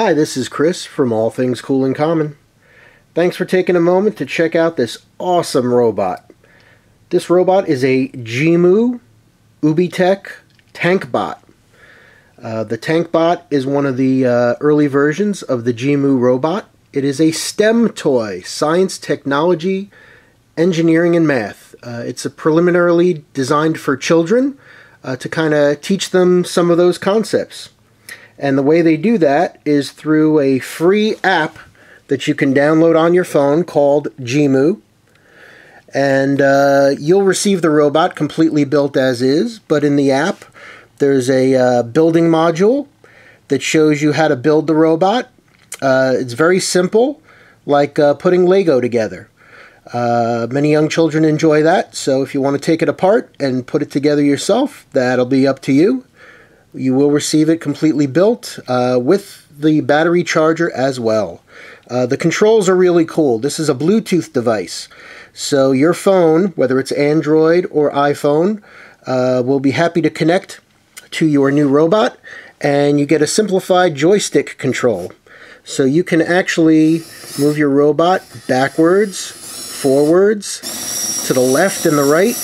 Hi, this is Chris from All Things Cool and Common. Thanks for taking a moment to check out this awesome robot. This robot is a Jimu Ubtech TankBot. Uh, the TankBot is one of the uh, early versions of the Jimu robot. It is a STEM toy, science, technology, engineering, and math. Uh, it's a preliminarily designed for children uh, to kind of teach them some of those concepts. And the way they do that is through a free app that you can download on your phone called Jimu. And uh, you'll receive the robot completely built as is, but in the app, there's a uh, building module that shows you how to build the robot. Uh, it's very simple, like uh, putting Lego together. Uh, many young children enjoy that, so if you want to take it apart and put it together yourself, that'll be up to you. You will receive it completely built uh, with the battery charger as well. Uh, the controls are really cool. This is a Bluetooth device. So your phone, whether it's Android or iPhone, uh, will be happy to connect to your new robot and you get a simplified joystick control. So you can actually move your robot backwards, forwards, to the left and the right,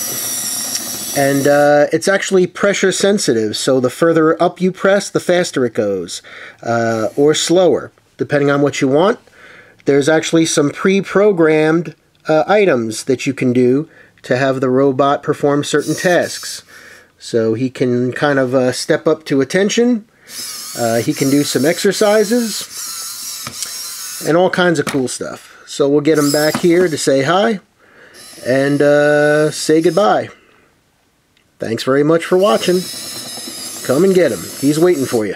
and uh, it's actually pressure sensitive, so the further up you press, the faster it goes, uh, or slower, depending on what you want. There's actually some pre programmed uh, items that you can do to have the robot perform certain tasks. So he can kind of uh, step up to attention, uh, he can do some exercises, and all kinds of cool stuff. So we'll get him back here to say hi and uh, say goodbye. Thanks very much for watching. Come and get him. He's waiting for you.